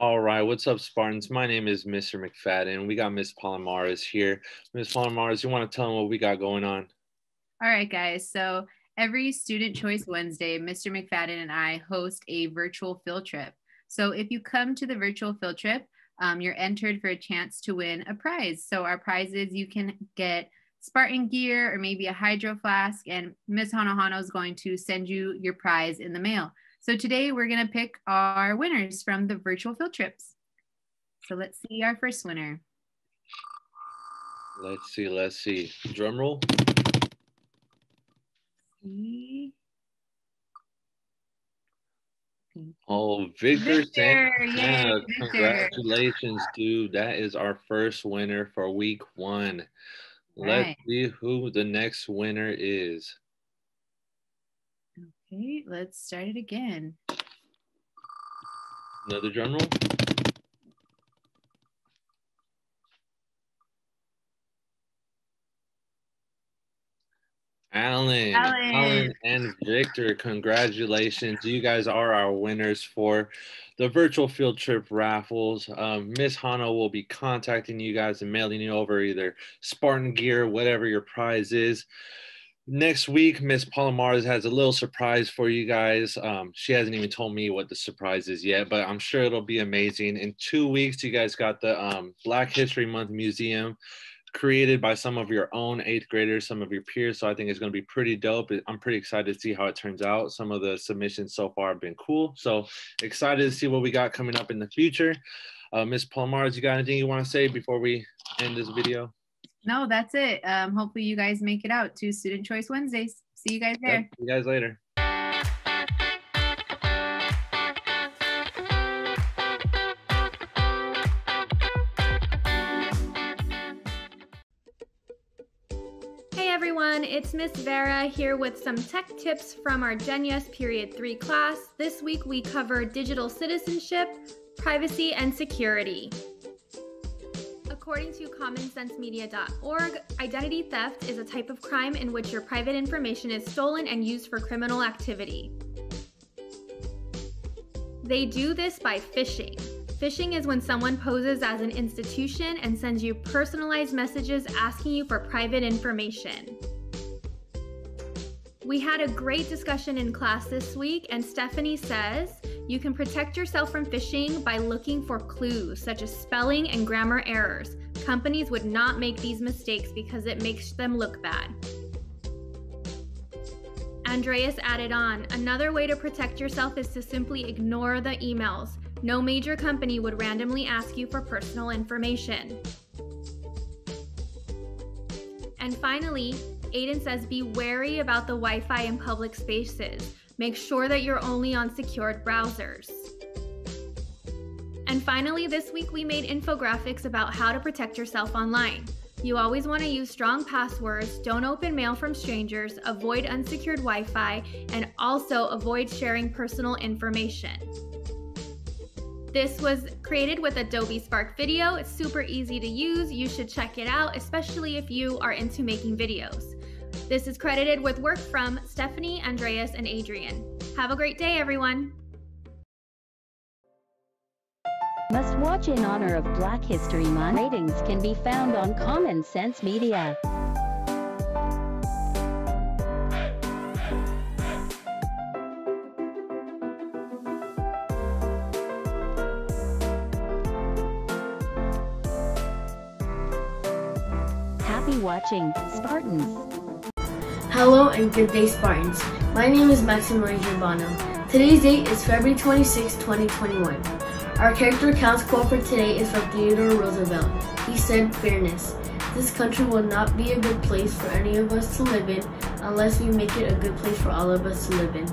right, what's up, Spartans? My name is Mr. McFadden. We got Miss Palomares here. Miss Palomares, you want to tell them what we got going on? All right, guys. So every Student Choice Wednesday, Mr. McFadden and I host a virtual field trip. So if you come to the virtual field trip, um, you're entered for a chance to win a prize. So our prizes, you can get Spartan gear or maybe a hydro flask, and Miss Hanohano is going to send you your prize in the mail. So today we're going to pick our winners from the virtual field trips. So let's see our first winner. Let's see, let's see. Drum roll. Oh, see. Oh, Victor, Victor, Victor. Congratulations, dude. That is our first winner for week one. Let's see who the next winner is. Okay, let's start it again. Another drum roll. Alan, Alan. and Victor, congratulations. You guys are our winners for the virtual field trip raffles. Um, Miss Hano will be contacting you guys and mailing you over either Spartan gear, whatever your prize is. Next week, Miss Palomares has a little surprise for you guys. Um, she hasn't even told me what the surprise is yet, but I'm sure it'll be amazing. In two weeks, you guys got the um, Black History Month Museum created by some of your own eighth graders, some of your peers. So I think it's going to be pretty dope. I'm pretty excited to see how it turns out. Some of the submissions so far have been cool. So excited to see what we got coming up in the future. Uh, Miss Palomares, you got anything you want to say before we end this video? No, that's it. Um, hopefully you guys make it out to Student Choice Wednesdays. See you guys there. Yep, See you guys later. Hey everyone, it's Miss Vera here with some tech tips from our Genius Period 3 class. This week we cover digital citizenship, privacy, and security. According to commonsensemedia.org, identity theft is a type of crime in which your private information is stolen and used for criminal activity. They do this by phishing. Phishing is when someone poses as an institution and sends you personalized messages asking you for private information. We had a great discussion in class this week, and Stephanie says you can protect yourself from phishing by looking for clues such as spelling and grammar errors. Companies would not make these mistakes because it makes them look bad. Andreas added on another way to protect yourself is to simply ignore the emails. No major company would randomly ask you for personal information. And finally, Aiden says be wary about the Wi Fi in public spaces. Make sure that you're only on secured browsers. And finally, this week we made infographics about how to protect yourself online. You always want to use strong passwords, don't open mail from strangers, avoid unsecured Wi Fi, and also avoid sharing personal information. This was created with Adobe Spark Video. It's super easy to use. You should check it out, especially if you are into making videos. This is credited with work from Stephanie, Andreas, and Adrian. Have a great day, everyone. Must watch in honor of Black History Month. Ratings can be found on Common Sense Media. Happy watching, Spartans. Hello and good day, Spartans. My name is Maximilian Girbano. Today's date is February 26, 2021. Our character counts quote for today is from Theodore Roosevelt. He said, Fairness. This country will not be a good place for any of us to live in unless we make it a good place for all of us to live in.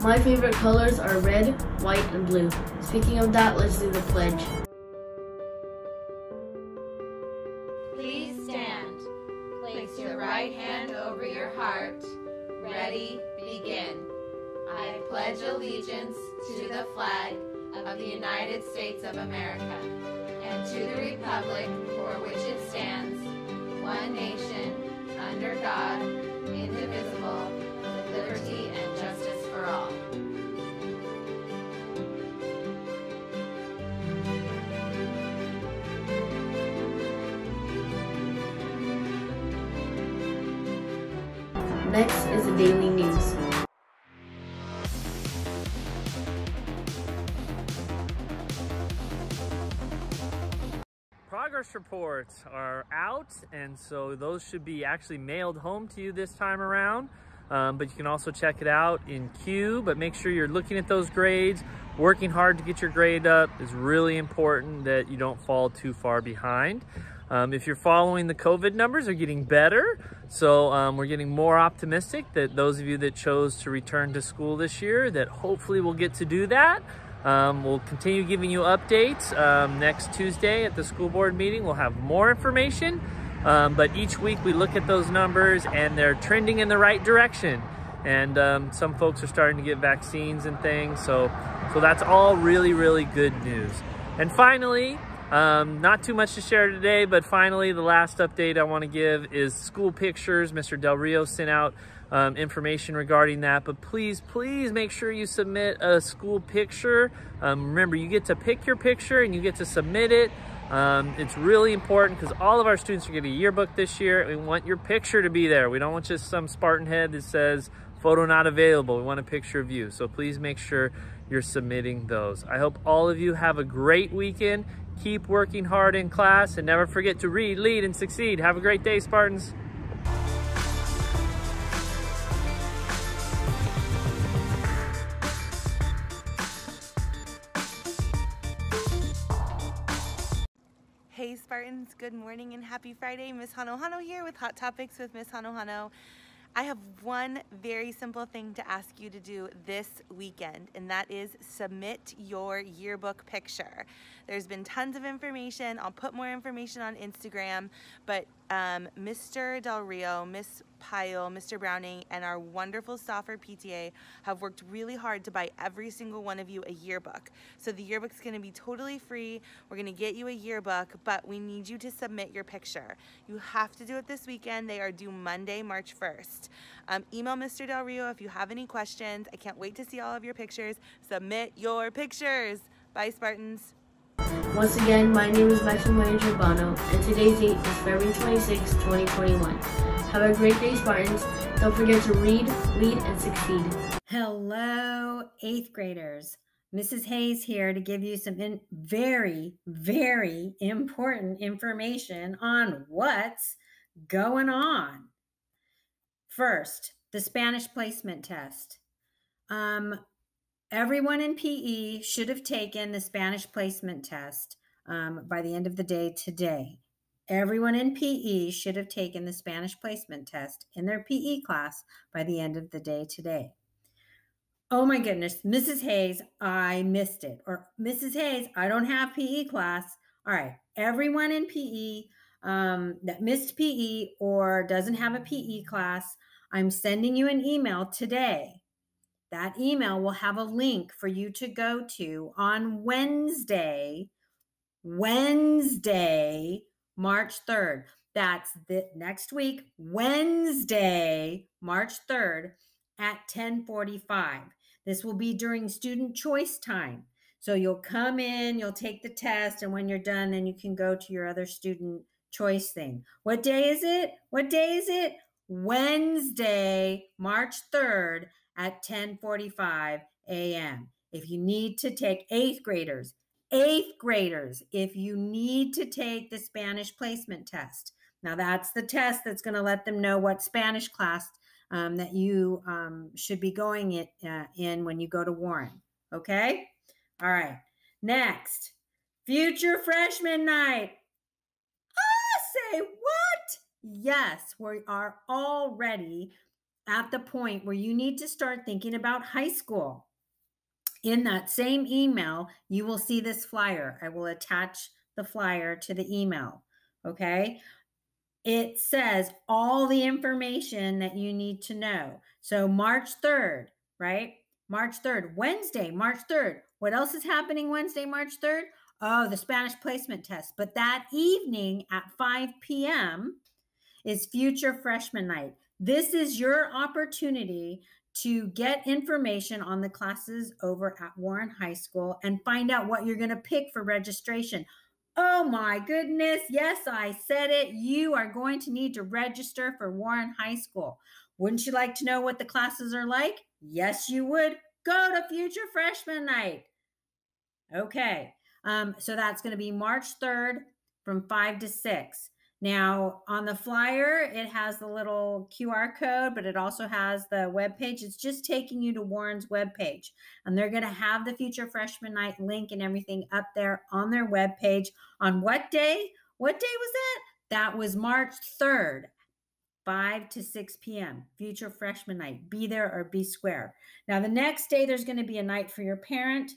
My favorite colors are red, white, and blue. Speaking of that, let's do the pledge. flag of the United States of America and to the republic for which it stands, one nation, under God, indivisible, with liberty and justice for all. Next is the daily news. Progress reports are out and so those should be actually mailed home to you this time around. Um, but you can also check it out in Q but make sure you're looking at those grades. Working hard to get your grade up is really important that you don't fall too far behind. Um, if you're following the COVID numbers are getting better. So um, we're getting more optimistic that those of you that chose to return to school this year that hopefully will get to do that um, we'll continue giving you updates um, next Tuesday at the school board meeting. We'll have more information, um, but each week we look at those numbers and they're trending in the right direction. And um, some folks are starting to get vaccines and things, so so that's all really really good news. And finally, um, not too much to share today, but finally the last update I want to give is school pictures. Mr. Del Rio sent out um, information regarding that. But please, please make sure you submit a school picture. Um, remember, you get to pick your picture and you get to submit it. Um, it's really important because all of our students are getting a yearbook this year. We want your picture to be there. We don't want just some Spartan head that says photo not available. We want a picture of you. So please make sure you're submitting those. I hope all of you have a great weekend. Keep working hard in class and never forget to read, lead, and succeed. Have a great day, Spartans. Spartans, good morning and happy Friday. Miss Hanohano here with Hot Topics with Miss Hanohano. I have one very simple thing to ask you to do this weekend, and that is submit your yearbook picture. There's been tons of information. I'll put more information on Instagram, but um, Mr. Del Rio, Miss Pyle, Mr. Browning, and our wonderful Stauffer PTA have worked really hard to buy every single one of you a yearbook. So the yearbook's gonna be totally free. We're gonna get you a yearbook, but we need you to submit your picture. You have to do it this weekend. They are due Monday, March 1st. Um, email Mr. Del Rio if you have any questions. I can't wait to see all of your pictures. Submit your pictures. Bye, Spartans. Once again, my name is Maximilian Girbano, and today's date is February 26, 2021. Have a great day, Spartans. Don't forget to read, lead, and succeed. Hello, eighth graders. Mrs. Hayes here to give you some in- very, very important information on what's going on. First, the Spanish placement test. Um, everyone in PE should have taken the Spanish placement test um, by the end of the day today. Everyone in PE should have taken the Spanish placement test in their PE class by the end of the day today. Oh my goodness, Mrs. Hayes, I missed it. Or Mrs. Hayes, I don't have PE class. All right, everyone in PE um, that missed PE or doesn't have a PE class, I'm sending you an email today that email will have a link for you to go to on Wednesday, Wednesday, March 3rd. That's the next week, Wednesday, March 3rd at 1045. This will be during student choice time. So you'll come in, you'll take the test, and when you're done, then you can go to your other student choice thing. What day is it? What day is it? Wednesday, March 3rd at 10:45 a.m. If you need to take eighth graders, eighth graders, if you need to take the Spanish placement test. Now that's the test that's going to let them know what Spanish class um, that you um, should be going it, uh, in when you go to Warren. Okay. All right. Next, future freshman night. Ah, say what? Yes, we are already at the point where you need to start thinking about high school. In that same email, you will see this flyer. I will attach the flyer to the email. Okay. It says all the information that you need to know. So, March 3rd, right? March 3rd, Wednesday, March 3rd. What else is happening Wednesday, March 3rd? Oh, the Spanish placement test. But that evening at 5 p.m. is future freshman night. This is your opportunity to get information on the classes over at Warren High School and find out what you're going to pick for registration. Oh my goodness. Yes, I said it. You are going to need to register for Warren High School. Wouldn't you like to know what the classes are like? Yes, you would. Go to Future Freshman Night. Okay, um, so that's going to be March 3rd from 5 to 6. Now, on the flyer, it has the little QR code, but it also has the web page. It's just taking you to Warren's web page. And they're going to have the Future Freshman Night link and everything up there on their web page. On what day? What day was that? That was March 3rd, 5 to 6 p.m. Future Freshman Night. Be there or be square. Now, the next day, there's going to be a night for your parent.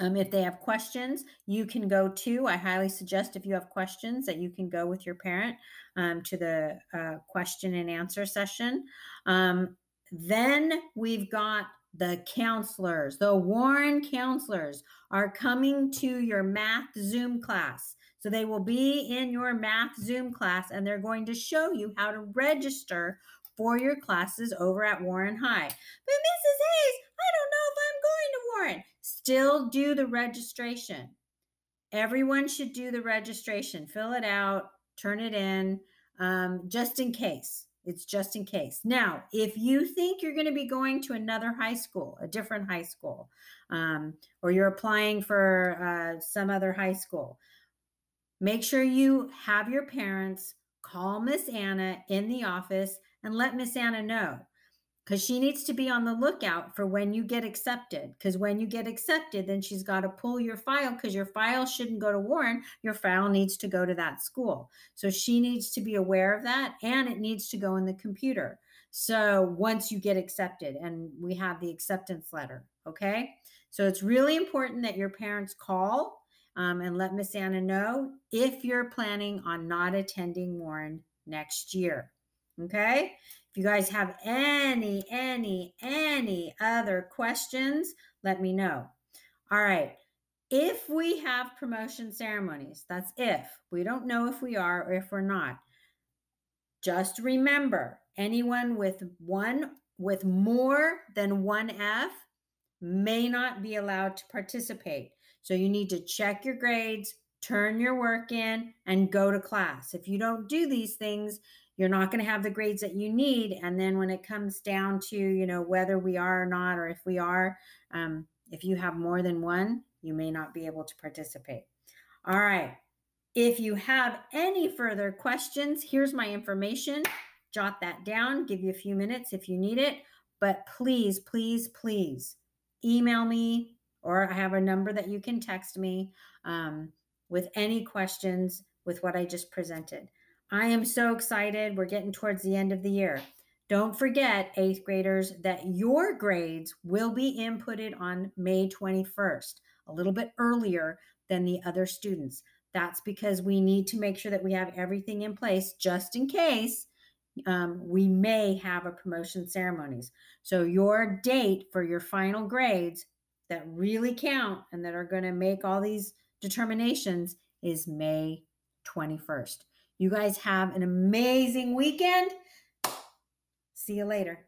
Um, if they have questions, you can go to. I highly suggest if you have questions that you can go with your parent um, to the uh, question and answer session. Um, then we've got the counselors, the Warren counselors are coming to your math Zoom class. So they will be in your math Zoom class and they're going to show you how to register for your classes over at Warren High. But Mrs. Hayes, I don't know if I'm going to Warren. Still do the registration. Everyone should do the registration. Fill it out, turn it in, um, just in case. It's just in case. Now, if you think you're going to be going to another high school, a different high school, um, or you're applying for uh, some other high school, make sure you have your parents call Miss Anna in the office and let Miss Anna know because she needs to be on the lookout for when you get accepted. Because when you get accepted, then she's got to pull your file because your file shouldn't go to Warren. Your file needs to go to that school. So she needs to be aware of that and it needs to go in the computer. So once you get accepted, and we have the acceptance letter, okay? So it's really important that your parents call um, and let Miss Anna know if you're planning on not attending Warren next year. Okay. If you guys have any, any, any other questions, let me know. All right. If we have promotion ceremonies, that's if. We don't know if we are or if we're not. Just remember anyone with one with more than one F may not be allowed to participate. So you need to check your grades, turn your work in, and go to class. If you don't do these things, you're not going to have the grades that you need and then when it comes down to you know whether we are or not or if we are um, if you have more than one you may not be able to participate. All right. If you have any further questions here's my information. Jot that down give you a few minutes if you need it but please please please email me or i have a number that you can text me um, with any questions with what i just presented I am so excited. We're getting towards the end of the year. Don't forget, eighth graders, that your grades will be inputted on May 21st, a little bit earlier than the other students. That's because we need to make sure that we have everything in place just in case um, we may have a promotion ceremonies. So your date for your final grades that really count and that are going to make all these determinations is May 21st. You guys have an amazing weekend. See you later.